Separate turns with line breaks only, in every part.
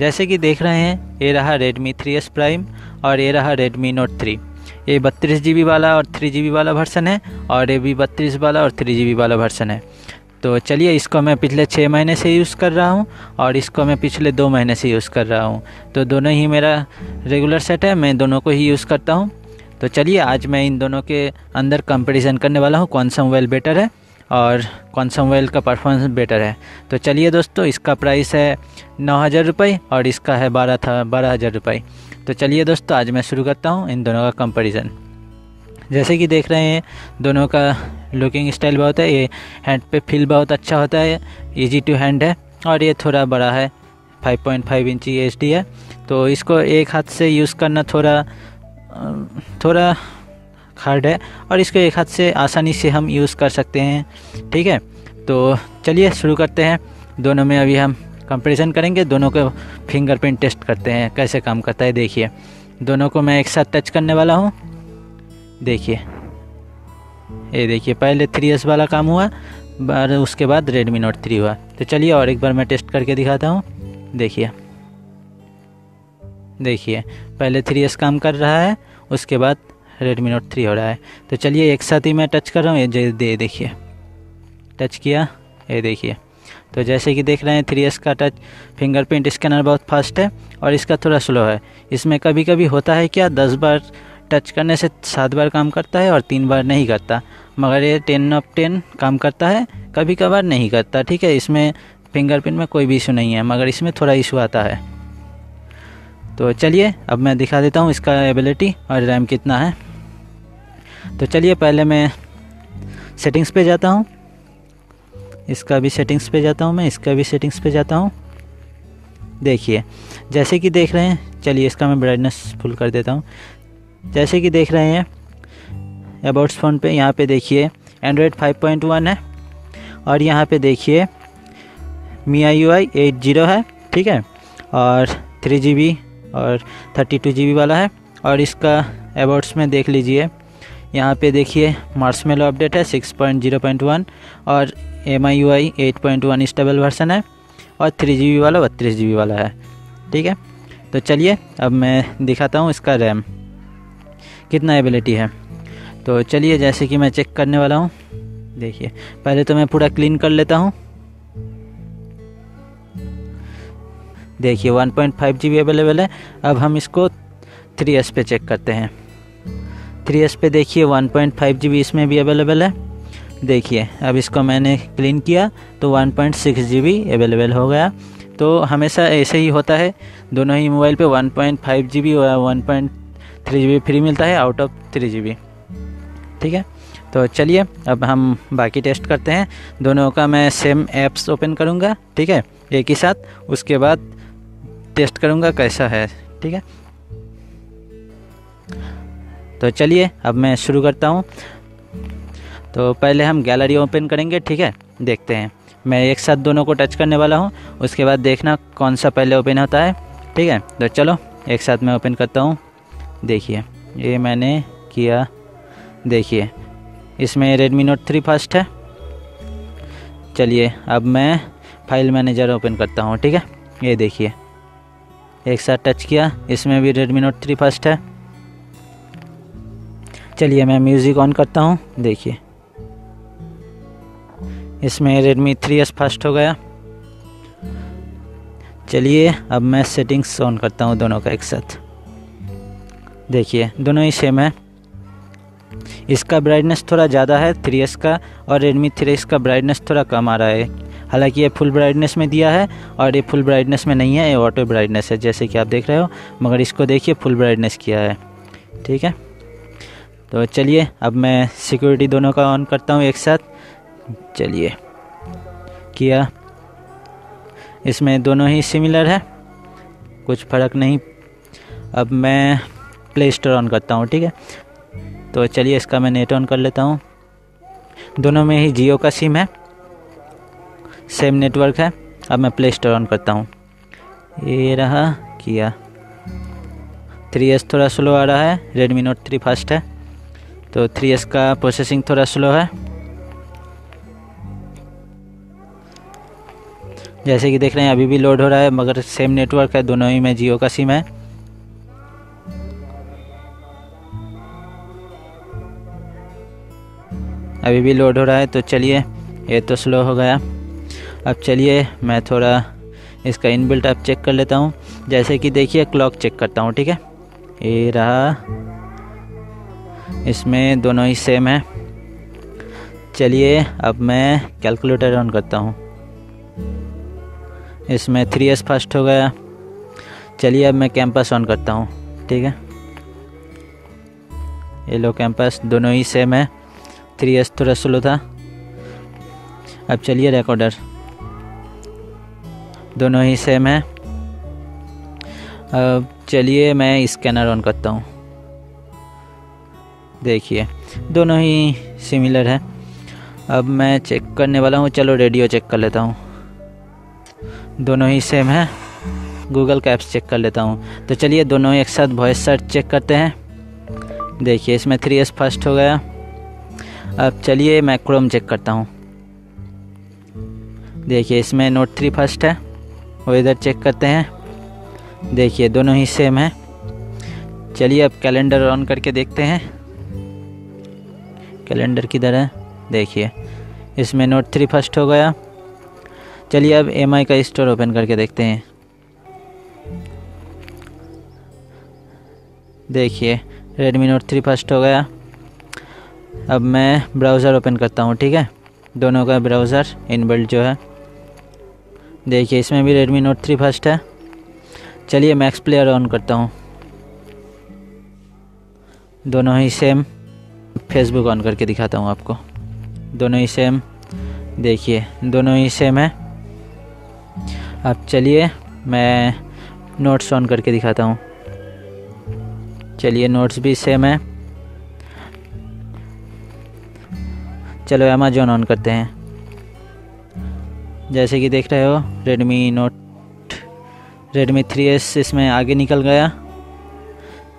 जैसे कि देख रहे हैं, ये रहा Redmi 3s प्राइम और ये रहा Redmi Note 3 ये बत्तीस जी वाला और थ्री जी वाला वर्सन है और ये भी बत्तीस वाला और थ्री जी वाला वर्सन है। तो चलिए इसको मैं पिछले छः महीने से यूज़ कर रहा हूँ और इसको मैं पिछले दो महीने से यूज़ कर रहा हूँ। तो दोनों ही मेरा रेगुलर सेट है, मैं दोनों को ही यूज़ करता हूँ। तो चलिए आज मैं इन दोनों के अंदर कंपैरिजन करने वाला हूँ, कौन सा मोबाइल बेटर है। और कौन सा मोबाइल का परफॉर्मेंस बेटर है। तो चलिए दोस्तों, इसका प्राइस है नौ हज़ार रुपये और इसका है बारह था, बारह हज़ार रुपये। तो चलिए दोस्तों, आज मैं शुरू करता हूँ इन दोनों का कंपैरिजन जैसे कि देख रहे हैं, दोनों का लुकिंग स्टाइल बहुत है, ये हैंड पे फील बहुत अच्छा होता है इजी टू हैंड है, और ये थोड़ा बड़ा है 5.5 इंची एच है। तो इसको एक हाथ से यूज़ करना थोड़ा थोड़ा हार्ड है और इसको एक हाथ से आसानी से हम यूज़ कर सकते हैं। ठीक है? तो चलिए शुरू करते हैं। दोनों में अभी हम कंपैरिजन करेंगे। दोनों को फिंगरप्रिंट टेस्ट करते हैं। कैसे काम करता है देखिए। दोनों को मैं एक साथ टच करने वाला हूँ। देखिए। ये देखिए, पहले थ्री एस वाला काम हुआ और उसके बाद रेडमी नोट थ्री हुआ। तो चलिए और एक बार मैं टेस्ट करके दिखाता हूँ। देखिए। देखिए, पहले थ्री एस काम कर रहा है, उसके बाद रेडमी नोट थ्री हो रहा है। तो चलिए, एक साथ ही मैं टच कर रहा हूँ। ये दे, देखिए। टच किया, ये देखिए। तो जैसे कि देख रहे हैं थ्री का टच फिंगरप्रिंट स्कैनर बहुत फास्ट है और इसका थोड़ा स्लो है। इसमें कभी कभी होता है क्या, दस बार टच करने से सात बार काम करता है और तीन बार नहीं करता। मगर ये टेन ऑफ़ टेन काम करता है कभी कभार नहीं करता, ठीक है? इसमें फिंगरप्रिंट में कोई भी इशू नहीं है, मगर इसमें थोड़ा इशू आता है। तो चलिए, अब मैं दिखा देता हूँ इसका एबिलिटी और रैम कितना है। तो चलिए पहले मैं सेटिंग्स पे जाता हूँ। इसका भी सेटिंग्स पे जाता हूँ मैं, इसका भी सेटिंग्स पे जाता हूँ। देखिए, जैसे कि देख रहे हैं, चलिए इसका मैं ब्राइटनेस फुल कर देता हूँ। जैसे कि देख रहे हैं अबाउट्स फ़ोन पे, यहाँ पे देखिए एंड्रॉयड 5.1 है। और यहाँ पे देखिए मी आई यू आई एट ज़ीरो है, ठीक है? और थ्री जी बी और थर्टी टू जी बी वाला है। और इसका अबाउट्स में देख लीजिए यहाँ पे देखिए मार्स मेलो अपडेट है six point zero point one और M I U I eight point one stable version है और थ्री जी बी वाला बत्तीस जी बी वाला है, ठीक है? तो चलिए, अब मैं दिखाता हूँ इसका रैम कितना एबिलिटी है। तो चलिए, जैसे कि मैं चेक करने वाला हूँ, देखिए, पहले तो मैं पूरा क्लीन कर लेता हूँ। देखिए 1.5 पॉइंट अवेलेबल है। अब हम इसको 3s पे चेक करते हैं। 3s पे देखिए 1.5 पॉइंट इसमें भी अवेलेबल है। देखिए, अब इसको मैंने क्लीन किया तो 1.6 पॉइंट अवेलेबल हो गया। तो हमेशा ऐसे ही होता है, दोनों ही मोबाइल पे 1.5 पॉइंट और वन थ्री जी फ्री मिलता है आउट ऑफ़ थ्री जी ठीक है? तो चलिए, अब हम बाकी टेस्ट करते हैं। दोनों का मैं सेम ऐप्स ओपन करूँगा, ठीक है? एक ही साथ, उसके बाद टेस्ट करूँगा कैसा है, ठीक है? तो चलिए, अब मैं शुरू करता हूँ। तो पहले हम गैलरी ओपन करेंगे, ठीक है? देखते हैं। मैं एक साथ दोनों को टच करने वाला हूँ। उसके बाद देखना कौन सा पहले ओपन होता है, ठीक है? तो चलो, एक साथ मैं ओपन करता हूँ। देखिए, ये मैंने किया। देखिए, इसमें रेडमी नोट थ्री फ़र्स्ट है। चलिए, अब मैं फ़ाइल मैनेजर ओपन करता हूँ, ठीक है? ये देखिए, एक साथ टच किया। इसमें भी रेडमी नोट थ्री फ़र्स्ट है। चलिए मैं म्यूज़िक ऑन करता हूँ। देखिए। इसमें रेडमी थ्री एस फ़र्स्ट हो गया। चलिए, अब मैं सेटिंग्स ऑन करता हूँ दोनों का एक साथ। देखिए, दोनों ही सेम है। इसका ब्राइटनेस थोड़ा ज़्यादा है थ्री एस का, और रेडमी थ्री एस का ब्राइटनेस थोड़ा कम आ रहा है। हालाँकि ये फुल ब्राइटनेस में दिया है, और ये फुल ब्राइटनेस में नहीं है, ये ऑटो ब्राइटनेस है, जैसे कि आप देख रहे हो। मगर इसको देखिए फुल ब्राइटनेस किया है। ठीक है? तो चलिए, अब मैं सिक्योरिटी दोनों का ऑन करता हूँ एक साथ। चलिए। किया। इसमें दोनों ही सिमिलर है। कुछ फ़र्क नहीं। अब मैं प्ले स्टोर ऑन करता हूँ, ठीक है? तो चलिए, इसका मैं नेट ऑन कर लेता हूँ। दोनों में ही जियो का सिम है। सेम नेटवर्क है। अब मैं प्ले स्टोर ऑन करता हूँ। ये रहा। किया। थ्री एस थोड़ा स्लो आ रहा है। रेडमी नोट थ्री फास्ट है। तो थ्री एस का प्रोसेसिंग थोड़ा स्लो है। जैसे कि देख रहे हैं, अभी भी लोड हो रहा है, मगर सेम नेटवर्क है, दोनों ही में जियो का सिम है। अभी भी लोड हो रहा है तो चलिए, ये तो स्लो हो गया। अब चलिए, मैं थोड़ा इसका इनबिल्ट अब चेक कर लेता हूँ। जैसे कि देखिए क्लॉक चेक करता हूँ, ठीक है? ये रहा। इसमें दोनों ही सेम है। चलिए, अब मैं कैलकुलेटर ऑन करता हूँ। इसमें थ्री एस फ़र्स्ट हो गया। चलिए, अब मैं कैंपस ऑन करता हूँ, ठीक है? ये लो कैंपस दोनों ही सेम है। थ्री एस थोड़ा स्लो था। अब चलिए रिकॉर्डर दोनों ही सेम है। अब चलिए, मैं स्कैनर ऑन करता हूँ। देखिए, दोनों ही सिमिलर है। अब मैं चेक करने वाला हूँ। चलो रेडियो चेक कर लेता हूँ। दोनों ही सेम है। गूगल कैप्स चेक कर लेता हूँ। तो चलिए दोनों ही एक साथ वॉइस सर्च चेक करते हैं। देखिए, इसमें थ्री एस फ़र्स्ट हो गया। अब चलिए मैं क्रोम चेक करता हूँ। देखिए, इसमें नोट थ्री फ़र्स्ट है। वो इधर चेक करते हैं। देखिए, दोनों ही सेम है। चलिए अब कैलेंडर ऑन करके देखते हैं। कैलेंडर किधर है? देखिए, इसमें नोट थ्री फ़र्स्ट हो गया। चलिए अब एमआई का स्टोर ओपन करके देखते हैं। देखिए रेडमी नोट थ्री फ़र्स्ट हो गया। अब मैं ब्राउज़र ओपन करता हूँ, ठीक है? दोनों का ब्राउज़र इनबिल्ट जो है। देखिए, इसमें भी रेडमी नोट थ्री फ़र्स्ट है। चलिए मैक्स प्लेयर ऑन करता हूँ। दोनों ही सेम फेसबुक ऑन करके दिखाता हूँ आपको। दोनों ही सेम देखिए, दोनों ही सेम है। अब चलिए, मैं नोट्स ऑन करके दिखाता हूँ। चलिए नोट्स भी सेम है। चलो अमेजोन ऑन करते हैं। जैसे कि देख रहे हो Redmi Note Redmi three S इसमें आगे निकल गया।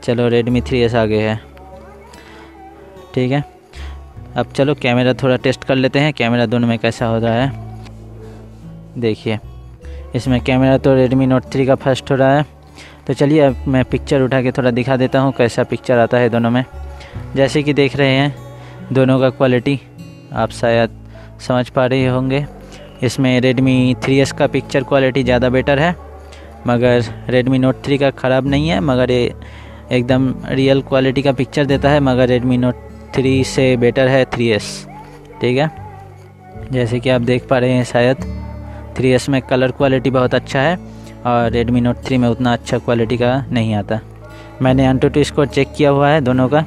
चलो रेडमी थ्री एस आगे है। ठीक है। अब चलो कैमरा थोड़ा टेस्ट कर लेते हैं, कैमरा दोनों में कैसा हो रहा है। देखिए, इसमें कैमरा तो रेडमी नोट थ्री का फ़र्स्ट हो रहा है। तो चलिए अब मैं पिक्चर उठा के थोड़ा दिखा देता हूँ कैसा पिक्चर आता है दोनों में। जैसे कि देख रहे हैं, दोनों का क्वालिटी आप शायद समझ पा रहे होंगे। इसमें रेडमी थ्री एस का पिक्चर क्वालिटी ज़्यादा बेटर है, मगर रेडमी नोट थ्री का ख़राब नहीं है, मगर ये एकदम रियल क्वालिटी का पिक्चर देता है, मगर रेडमी नोट थ्री से बेटर है थ्री एस ठीक है? जैसे कि आप देख पा रहे हैं शायद थ्री एस में कलर क्वालिटी बहुत अच्छा है और रेडमी नोट थ्री में उतना अच्छा क्वालिटी का नहीं आता। मैंने एन टू स्कोर चेक किया हुआ है दोनों का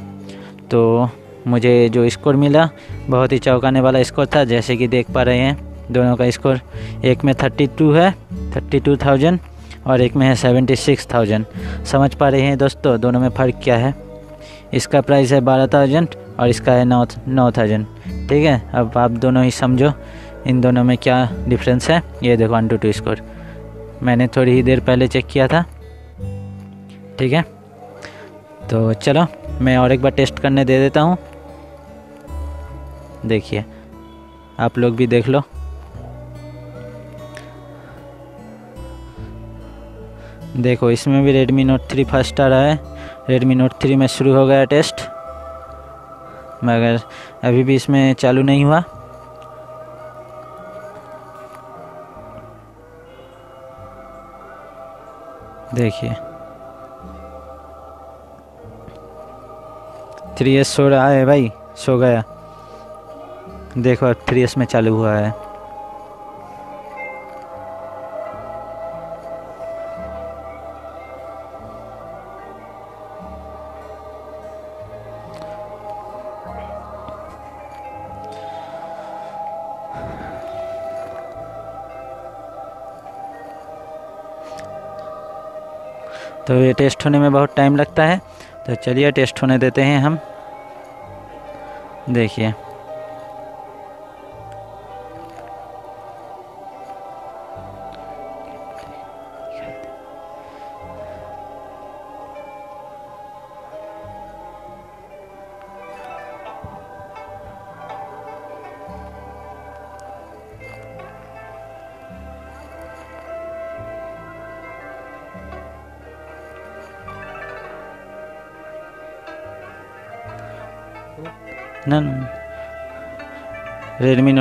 तो मुझे जो स्कोर मिला, बहुत ही चौंकाने वाला स्कोर था। जैसे कि देख पा रहे हैं, दोनों का स्कोर एक में थर्टी टू है थर्टी टू थाउज़ेंड और एक में है सेवेंटी सिक्स थाउज़ेंड समझ पा रहे हैं दोस्तों, दोनों में फ़र्क क्या है? इसका प्राइस है बारह थाउज़ेंड और इसका है नौ नौ थाउज़ेंड ठीक है, अब आप दोनों ही समझो, इन दोनों में क्या डिफरेंस है। ये देखो वन टू टू स्कोर मैंने थोड़ी ही देर पहले चेक किया था। ठीक है तो चलो, मैं और एक बार टेस्ट करने दे देता हूँ। देखिए, आप लोग भी देख लो। देखो, इसमें भी रेडमी नोट थ्री फ़र्स्ट आ रहा है। रेडमी नोट थ्री में शुरू हो गया टेस्ट मगर अभी भी इसमें चालू नहीं हुआ। देखिए। थ्री एस सो रहा है भाई, सो गया। देखो थ्री एस में चालू हुआ है। तो ये टेस्ट होने में बहुत टाइम लगता है। तो चलिए टेस्ट होने देते हैं हम। देखिए।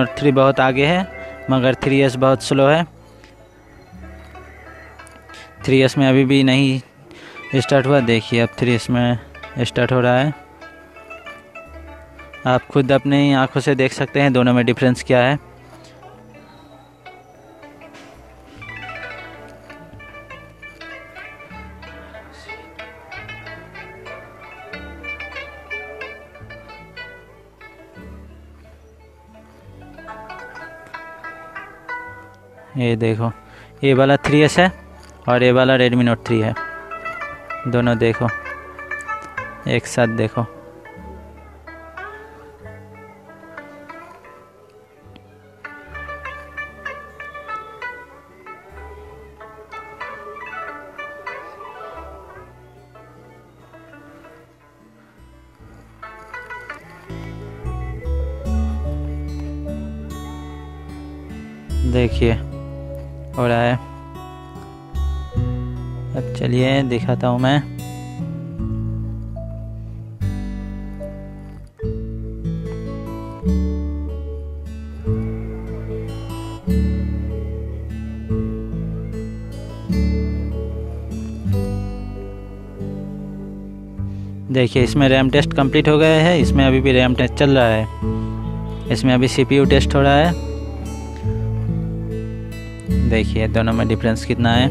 नोट थ्री बहुत आगे है, मगर थ्री एस बहुत स्लो है। थ्री एस में अभी भी नहीं स्टार्ट हुआ, देखिए अब थ्री एस में स्टार्ट हो रहा है। आप खुद अपनी आँखों से देख सकते हैं, दोनों में डिफरेंस क्या है। ये देखो, ये वाला थ्री एस है और ये वाला रेडमी नोट थ्री है। दोनों देखो, एक साथ देखो। देखिए हो रहा है। अब चलिए, दिखाता हूँ मैं। देखिए, इसमें रैम टेस्ट कंप्लीट हो गया है। इसमें अभी भी रैम टेस्ट चल रहा है। इसमें अभी सीपीयू टेस्ट हो रहा है। देखिए दोनों में डिफरेंस कितना है।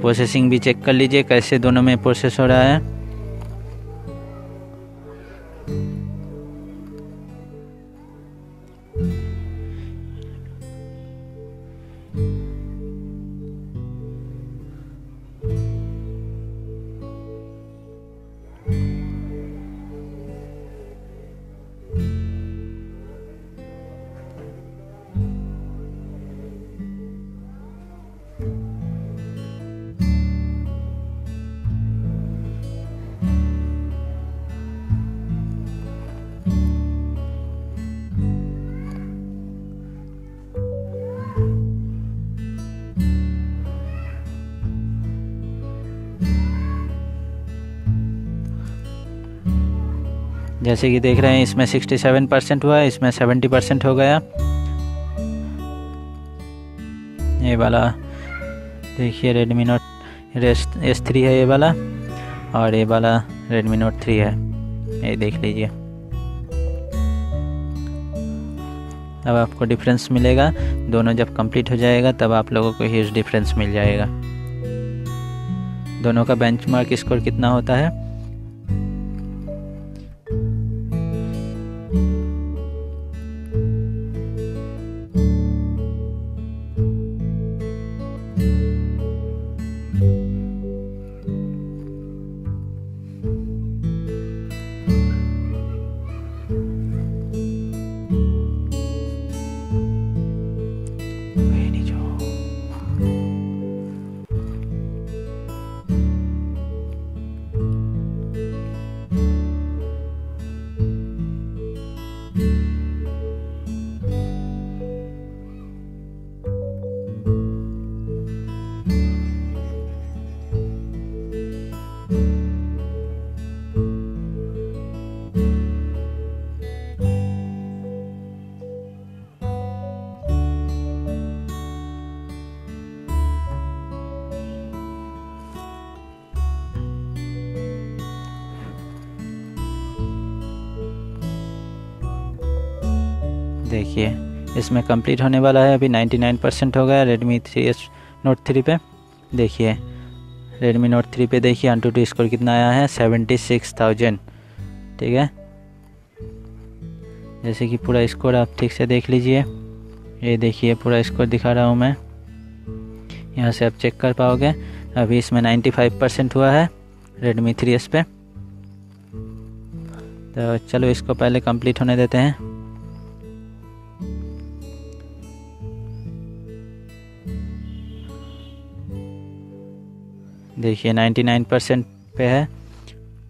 प्रोसेसिंग भी चेक कर लीजिए, कैसे दोनों में प्रोसेस हो रहा है। जैसे कि देख रहे हैं, इसमें 67 परसेंट हुआ, इसमें 70 परसेंट हो गया। ये वाला, देखिए रेडमी नोट एस थ्री है ये वाला, और ये वाला रेडमी नोट थ्री है। ये देख लीजिए। अब आपको डिफरेंस मिलेगा। दोनों जब कंप्लीट हो जाएगा, तब आप लोगों को ह्यूज डिफरेंस मिल जाएगा। दोनों का बेंचमार्क स्कोर कितना होता है? देखिए, इसमें कंप्लीट होने वाला है, अभी 99 परसेंट हो गया Redmi three S Note three पे। देखिए रेडमी नोट थ्री पे देखिए अन टू स्कोर कितना आया है? सेवेंटी सिक्स थाउज़ेंड ठीक है? जैसे कि पूरा स्कोर आप ठीक से देख लीजिए। ये देखिए, पूरा स्कोर दिखा रहा हूँ मैं। यहाँ से आप चेक कर पाओगे। अभी इसमें 95 परसेंट हुआ है रेडमी थ्री एस पे। तो चलो, इसको पहले कंप्लीट होने देते हैं। देखिए 99 परसेंट पे है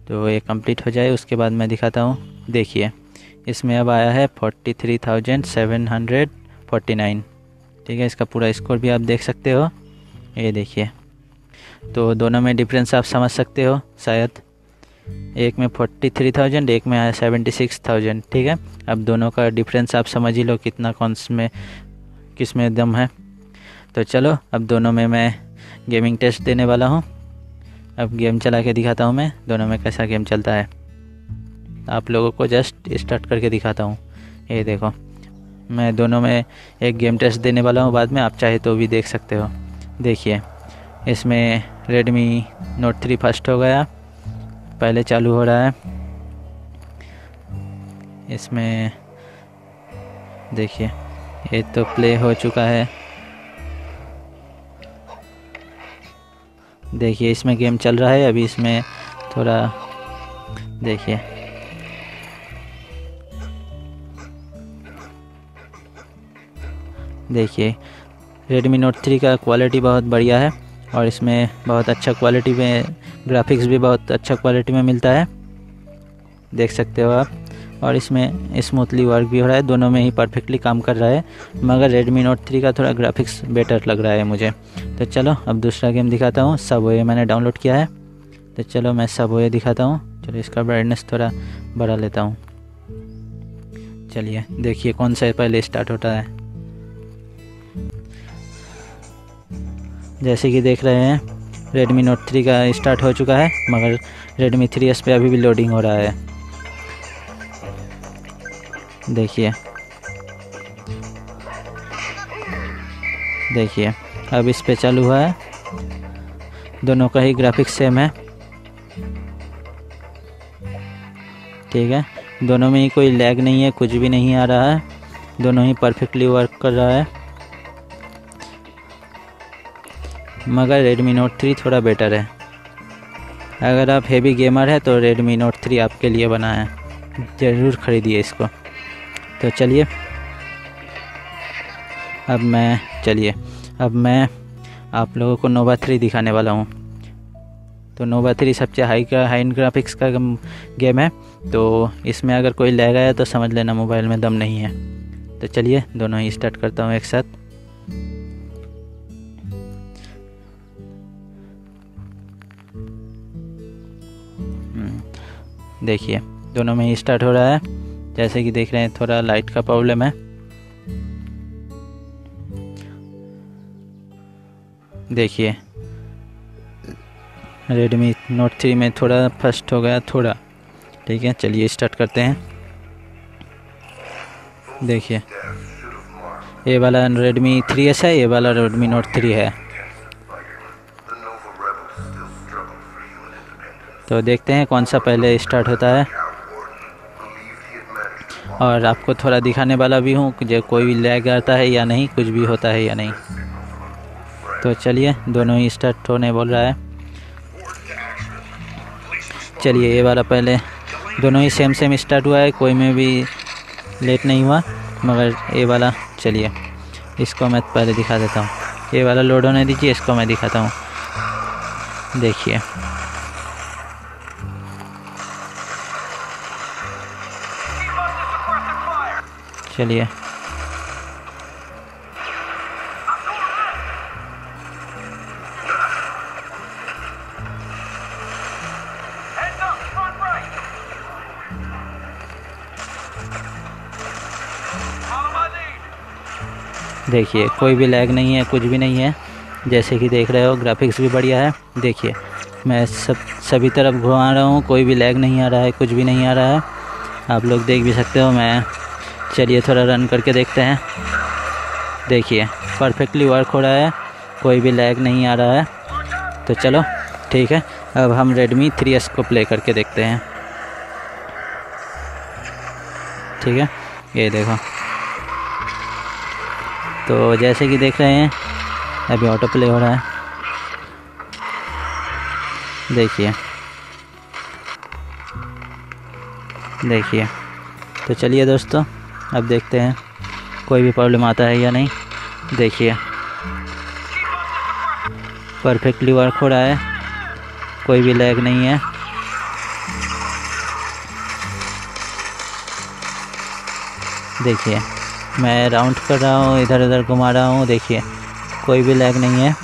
तो ये कंप्लीट हो जाए, उसके बाद मैं दिखाता हूँ। देखिए, इसमें अब आया है forty three thousand seven hundred forty nine ठीक है, इसका पूरा स्कोर भी आप देख सकते हो। ये देखिए तो दोनों में डिफरेंस आप समझ सकते हो, शायद। एक में फोर्टी थ्री थाउज़ेंड एक में आया सेवेंटी सिक्स थाउज़ेंड ठीक है, अब दोनों का डिफरेंस आप समझ ही लो कितना कौन में, किसमें दम है। तो चलो, अब दोनों में मैं गेमिंग टेस्ट देने वाला हूँ। अब गेम चला के दिखाता हूँ मैं, दोनों में कैसा गेम चलता है। आप लोगों को जस्ट स्टार्ट करके दिखाता हूँ। ये देखो, मैं दोनों में एक गेम टेस्ट देने वाला हूँ, बाद में आप चाहे तो भी देख सकते हो। देखिए, इसमें रेडमी नोट थ्री फ़र्स्ट हो गया, पहले चालू हो रहा है। इसमें देखिए, ये तो प्ले हो चुका है। देखिए, इसमें गेम चल रहा है। अभी इसमें थोड़ा, देखिए। देखिए, Redmi Note 3 का क्वालिटी बहुत बढ़िया है और इसमें बहुत अच्छा क्वालिटी में ग्राफिक्स भी बहुत अच्छा क्वालिटी में मिलता है। देख सकते हो आप। और इसमें स्मूथली वर्क भी हो रहा है। दोनों में ही परफेक्टली काम कर रहा है। मगर Redmi Note 3 का थोड़ा ग्राफिक्स बेटर लग रहा है मुझे। तो चलो, अब दूसरा गेम दिखाता हूँ। सब मैंने डाउनलोड किया है। तो चलो, मैं सब दिखाता हूँ। चलो, इसका ब्राइटनेस थोड़ा बढ़ा लेता हूँ। चलिए, देखिए कौन सा पहले स्टार्ट होता है। जैसे कि देख रहे हैं, Redmi Note 3 का स्टार्ट हो चुका है। मगर Redmi 3s पे अभी भी लोडिंग हो रहा है। देखिए। देखिए, अब इस पे चालू हुआ है। दोनों का ही ग्राफिक्स सेम है। ठीक है। दोनों में ही कोई लैग नहीं है, कुछ भी नहीं आ रहा है। दोनों ही परफेक्टली वर्क कर रहा है। मगर Redmi Note 3 थोड़ा बेटर है। अगर आप हेवी गेमर है तो Redmi Note 3 आपके लिए बना है। ज़रूर ख़रीदिए इसको। तो चलिए। अब मैं चलिए। अब मैं आप लोगों को नोवा थ्री दिखाने वाला हूँ। तो नोवा थ्री सबसे हाई का हाई ग्राफिक्स का गेम है। तो इसमें अगर कोई लैग आया तो समझ लेना मोबाइल में दम नहीं है। तो चलिए दोनों ही स्टार्ट करता हूँ एक साथ। हम्म, देखिए दोनों में ही स्टार्ट हो रहा है। जैसे कि देख रहे हैं, थोड़ा लाइट का प्रॉब्लम है। देखिए रेडमी नोट थ्री में थोड़ा फ़र्स्ट हो गया, थोड़ा। ठीक है, चलिए स्टार्ट करते हैं। देखिए, ये वाला रेडमी थ्री एस है, ये वाला रेडमी नोट थ्री है। तो देखते हैं कौन सा पहले स्टार्ट होता है। और आपको थोड़ा दिखाने वाला भी हूँ जो कोई भी लैग आता है या नहीं, कुछ भी होता है या नहीं। तो चलिए, दोनों ही स्टार्ट होने बोल रहा है। चलिए, ये वाला पहले। दोनों ही सेम सेम स्टार्ट हुआ है, कोई में भी लेट नहीं हुआ, मगर ये वाला, चलिए। इसको मैं पहले दिखा देता हूँ। ये वाला लोड होने दीजिए, इसको मैं दिखाता हूँ। देखिए। चलिए। देखिए, कोई भी लैग नहीं है, कुछ भी नहीं है। जैसे कि देख रहे हो ग्राफिक्स भी बढ़िया है। देखिए, मैं सब, सभी तरफ़ घुमा रहा हूँ, कोई भी लैग नहीं आ रहा है, कुछ भी नहीं आ रहा है। आप लोग देख भी सकते हो, मैं चलिए थोड़ा रन करके देखते हैं। देखिए परफेक्टली वर्क हो रहा है। कोई भी लैग नहीं आ रहा है। तो चलो, ठीक है। अब हम रेडमी थ्री एस को प्ले करके देखते हैं। ठीक है? ये देखो। तो जैसे कि देख रहे हैं, अभी ऑटो प्ले हो रहा है। देखिए। देखिए। तो चलिए दोस्तों अब देखते हैं कोई भी प्रॉब्लम आता है या नहीं। देखिए। परफेक्टली वर्क हो रहा है। कोई भी लैग नहीं है। देखिए, मैं राउंड कर रहा हूँ इधर उधर घुमा रहा हूँ, देखिए। कोई भी लैग नहीं है।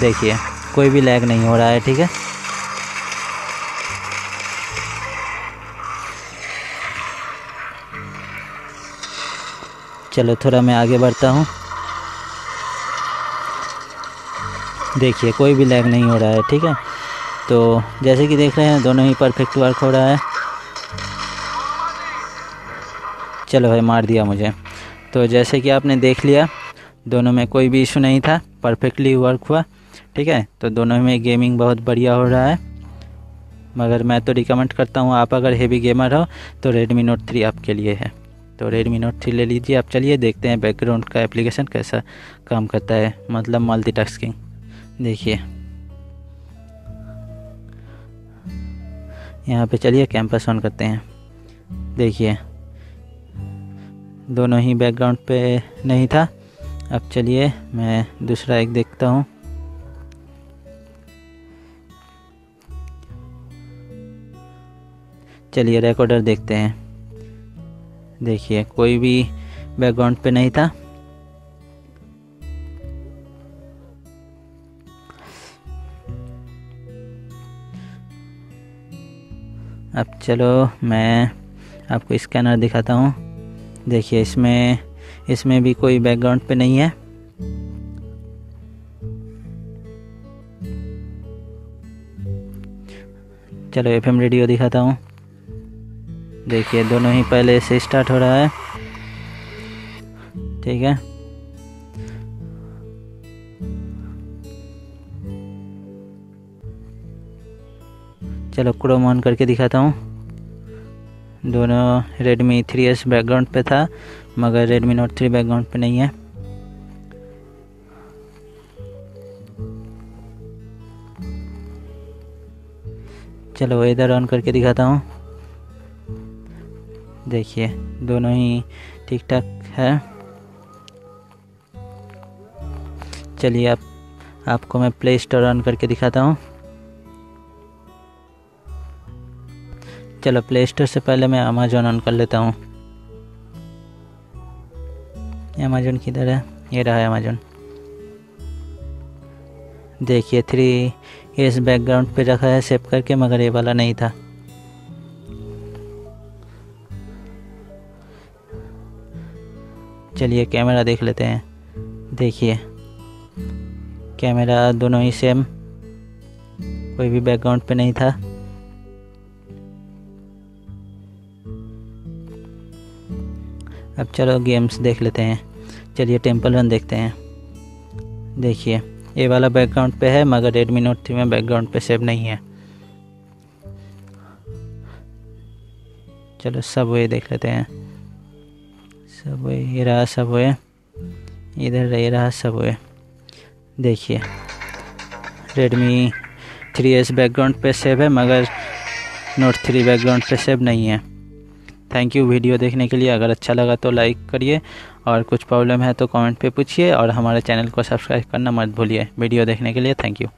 देखिए, कोई भी लैग नहीं हो रहा है, ठीक है? चलो थोड़ा मैं आगे बढ़ता हूँ। देखिए, कोई भी लैग नहीं हो रहा है, ठीक है? तो जैसे कि देख रहे हैं, दोनों ही परफेक्ट वर्क हो रहा है। चलो भाई, मार दिया मुझे। तो जैसे कि आपने देख लिया, दोनों में कोई भी इशू नहीं था परफेक्टली वर्क हुआ, ठीक है? तो दोनों में गेमिंग बहुत बढ़िया हो रहा है। मगर मैं तो रिकमेंड करता हूँ, आप अगर हेवी गेमर हो तो रेडमी नोट थ्री आपके लिए है। तो रेडमी नोट थ्री ले लीजिए। आप चलिए देखते हैं बैकग्राउंड का एप्लीकेशन कैसा काम करता है मतलब मल्टीटास्किंग देखिए। यहाँ पे चलिए कैंपस ऑन करते हैं। देखिए। दोनों ही बैकग्राउंड पे नहीं था। अब चलिए मैं दूसरा एक देखता हूँ। चलिए रिकॉर्डर देखते हैं। देखिए, कोई भी बैकग्राउंड पे नहीं था। अब चलो, मैं आपको स्कैनर दिखाता हूँ। देखिए, इसमें इसमें भी कोई बैकग्राउंड पे नहीं है। चलो एफएम रेडियो दिखाता हूँ। देखिए, दोनों ही पहले से स्टार्ट हो रहा है। ठीक है। चलो क्रोम ऑन करके दिखाता हूँ। दोनों रेडमी थ्री एस बैकग्राउंड पे था, मगर रेडमी नोट थ्री बैकग्राउंड पे नहीं है। चलो, इधर ऑन करके दिखाता हूँ। देखिए, दोनों ही ठीक ठाक है। चलिए आप, आपको मैं प्ले स्टोर ऑन करके दिखाता हूँ। चलो प्ले स्टोर से पहले मैं अमेजोन ऑन कर लेता हूँ। अमेजोन किधर है? ये रहा है अमेजोन देखिए थ्री इस बैकग्राउंड पे रखा है सेव करके, मगर ये वाला नहीं था। चलिए कैमरा देख लेते हैं। देखिए। कैमरा दोनों ही सेम कोई भी बैकग्राउंड पे नहीं था। अब चलो गेम्स देख लेते हैं। चलिए टेंपल रन देखते हैं। देखिए, ये वाला बैकग्राउंड पे है, मगर रेडमी नोट थ्री में बैकग्राउंड पे सेव नहीं है। चलो सब वे देख लेते हैं। सब वे ये रहा सब वे इधर ये रहा सब वे देखिए रेडमी थ्री एस बैकग्राउंड पे सेव है, मगर नोट थ्री बैकग्राउंड पे सेव नहीं है। थैंक यू वीडियो देखने के लिए। अगर अच्छा लगा तो लाइक करिए, और कुछ प्रॉब्लम है तो कमेंट पे पूछिए, और हमारे चैनल को सब्सक्राइब करना मत भूलिए। वीडियो देखने के लिए थैंक यू